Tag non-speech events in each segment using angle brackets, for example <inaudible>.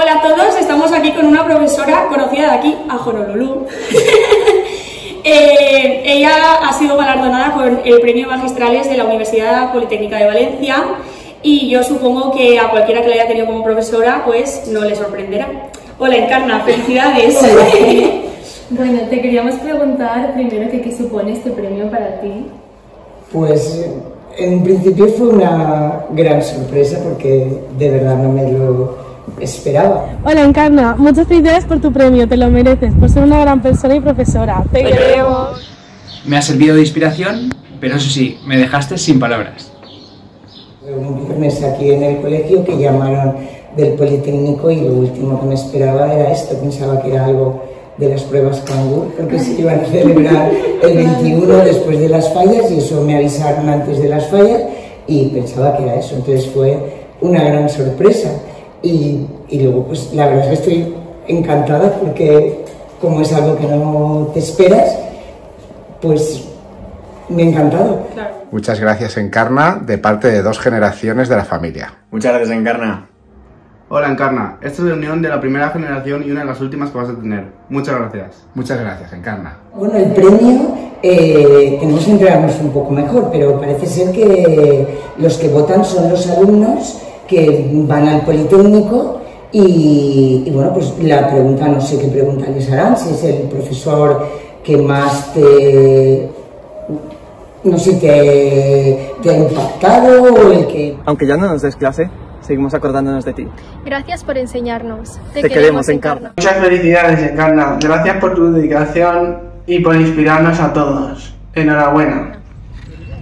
Hola a todos, estamos aquí con una profesora conocida de aquí, a Honolulu. <laughs> Eh, ella ha sido galardonada con el Premio Magistrales de la Universidad Politécnica de Valencia y yo supongo que a cualquiera que la haya tenido como profesora, pues no le sorprenderá. Hola Encarna, felicidades. <laughs> Bueno, te queríamos preguntar primero que qué supone este premio para ti. Pues en principio fue una gran sorpresa porque de verdad no me lo esperaba. Hola Encarna, muchas felicidades por tu premio, te lo mereces, por ser una gran persona y profesora. Te queremos. Me ha servido de inspiración, pero eso sí, me dejaste sin palabras. Un viernes aquí en el colegio que llamaron del Politécnico y lo último que me esperaba era esto, pensaba que era algo de las pruebas Cangur, porque se iban a celebrar el 21 después de las fallas y eso me avisaron antes de las fallas y pensaba que era eso, entonces fue una gran sorpresa y, y luego pues la verdad es que estoy encantada porque como es algo que no te esperas, pues me ha encantado. Muchas gracias Encarna de parte de dos generaciones de la familia. Muchas gracias, Encarna. Hola Encarna, esta es la unión de la primera generación y una de las últimas que vas a tener. Muchas gracias. Muchas gracias, Encarna. Bueno, el premio eh, tenemos que enterarnos un poco mejor, pero parece ser que los que votan son los alumnos que van al Politécnico y, y, bueno, pues la pregunta, no sé qué pregunta les harán, si es el profesor que más te, no sé, te, te ha impactado o el que... Aunque ya no nos des clase, seguimos acordándonos de ti. Gracias por enseñarnos. Te, Te queremos, Encarna. Muchas felicidades, Encarna. Gracias por tu dedicación y por inspirarnos a todos. Enhorabuena.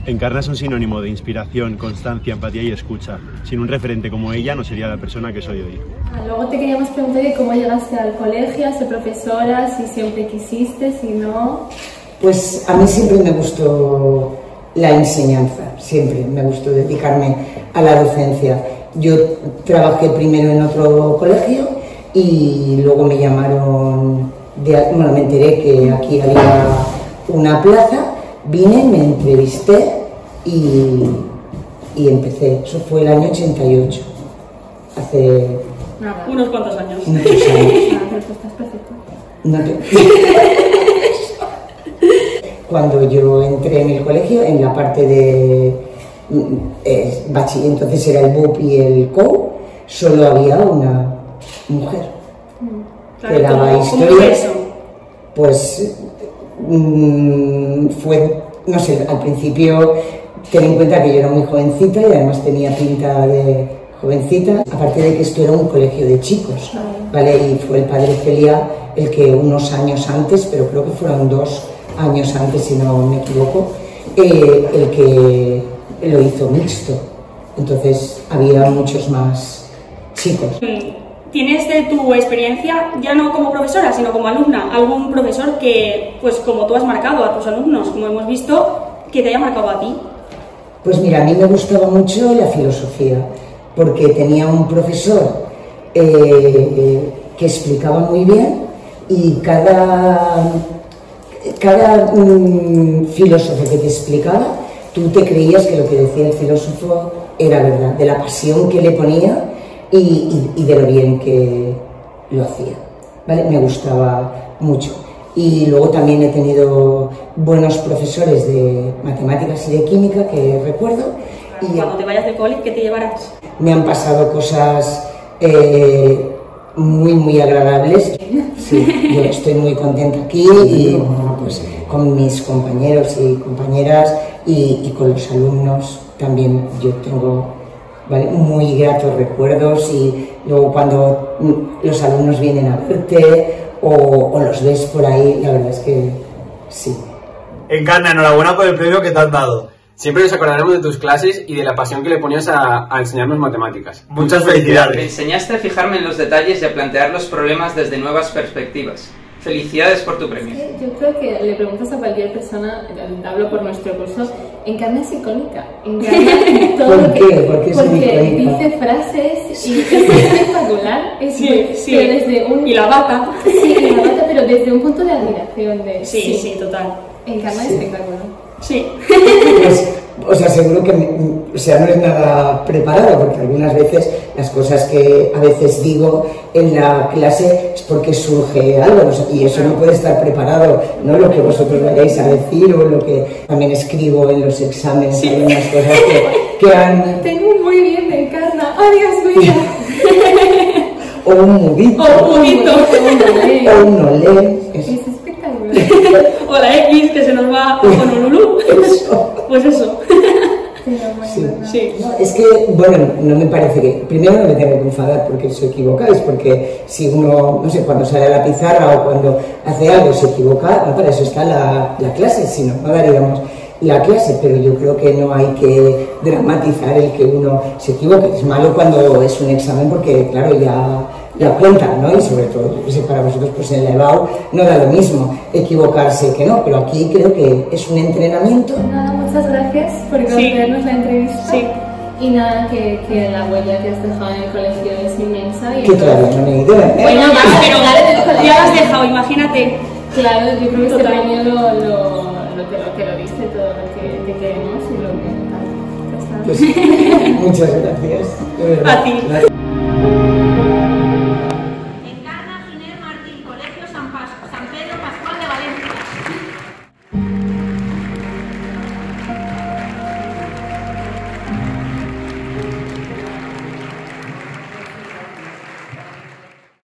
Encarna es un sinónimo de inspiración, constancia, empatía y escucha. Sin un referente como ella no sería la persona que soy hoy. Luego te queríamos preguntar de cómo llegaste al colegio, a ser profesora, si siempre quisiste, si no. Pues a mí siempre me gustó la enseñanza, siempre me gustó dedicarme a la docencia. Yo trabajé primero en otro colegio y luego me llamaron, de, bueno, me enteré que aquí había una plaza, vine, me entrevisté y, y empecé. Eso fue el año 88, hace Nada, unos cuantos años. muchos años. Ah, pero tú estás perfecto. No te- <laughs> Cuando yo entré en el colegio, en la parte de mm, eh, bachiller, entonces era el BUP y el COU, solo había una mujer Claro, que daba ¿cómo- cómo historia. fue eso? Pues mm, fue, no sé, al principio ten en cuenta que yo era muy jovencita y además tenía pinta de jovencita, aparte de que esto era un colegio de chicos, ¿vale? Y fue el padre Celia el que unos años antes, pero creo que fueron dos años antes, si no me equivoco, eh, el que lo hizo mixto. Entonces había muchos más chicos. ¿Tienes de tu experiencia, ya no como profesora, sino como alumna, algún profesor que, pues como tú has marcado a tus alumnos, como hemos visto, que te haya marcado a ti? Pues mira, a mí me gustaba mucho la filosofía, porque tenía un profesor eh, que explicaba muy bien y cada, cada mm, filósofo que te explicaba, tú te creías que lo que decía el filósofo era verdad, de la pasión que le ponía y, y- y de lo bien que lo hacía. ¿vale? Me gustaba mucho. Y luego también he tenido buenos profesores de matemáticas y de química que recuerdo. Y Cuando te vayas de cole, ¿qué te llevarás? me han pasado cosas eh, muy, muy agradables. Sí, yo estoy muy contenta aquí y pues con mis compañeros y compañeras y, y con los alumnos también yo tengo ¿vale? muy gratos recuerdos y luego cuando los alumnos vienen a verte o, o los ves por ahí, la verdad es que sí. Encarna, enhorabuena por el premio que te has dado. Siempre nos acordaremos de tus clases y de la pasión que le ponías a, a enseñarnos matemáticas. Muchas Me felicidades. enseñaste a fijarme en los detalles y a plantear los problemas desde nuevas perspectivas. Felicidades por tu premio. Yo creo que le preguntas a cualquier persona, hablo por nuestro curso, Encarna es icónica. Encarna <laughs> todo ¿Por lo que- qué? ¿Por qué porque dice frases y es espectacular. Es Sí, muy- sí. pero desde un, Y la bata. Sí, y la bata, pero desde un punto de admiración. De, Sí, sí, total. Encarna es Sí. espectacular. Sí. <laughs> O sea, seguro que o sea, no es nada preparado, porque algunas veces las cosas que a veces digo en la clase es porque surge algo, y eso no puede estar preparado, no lo que vosotros vayáis a decir o lo que también escribo en los exámenes, hay unas cosas que, que han... <laughs> Tengo un muy bien de encarna. ¡Oh, Dios mío! o un mudito, O un mudito. <laughs> o un olé, <laughs> es- Es espectacular. O la X que se nos va a Honolulu. Pues eso. No, es que, bueno, no me parece que. Primero no me tengo que enfadar porque os equivocáis, porque si uno, no sé, cuando sale a la pizarra o cuando hace algo se equivoca, no para eso está la, la clase, si no, no daríamos la clase, pero yo creo que no hay que dramatizar el que uno se equivoque. Es malo cuando es un examen porque, claro, ya, ya cuenta, ¿no? Y sobre todo, yo sé, para vosotros, pues en la EBAU no da lo mismo equivocarse que no, pero aquí creo que es un entrenamiento. Nada, muchas gracias por concedernos la entrevista. Y nada, que, que la huella que has dejado en el colegio es inmensa. Y Que todavía no me he ido, ¿eh? Bueno, ya, pero pero ya lo has dejado, imagínate. Claro, yo creo que este premio lo, lo, lo, te, lo, te lo diste todo lo que, que queremos y lo que. Pues, <laughs> muchas gracias. A ti. Gracias.